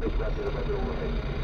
29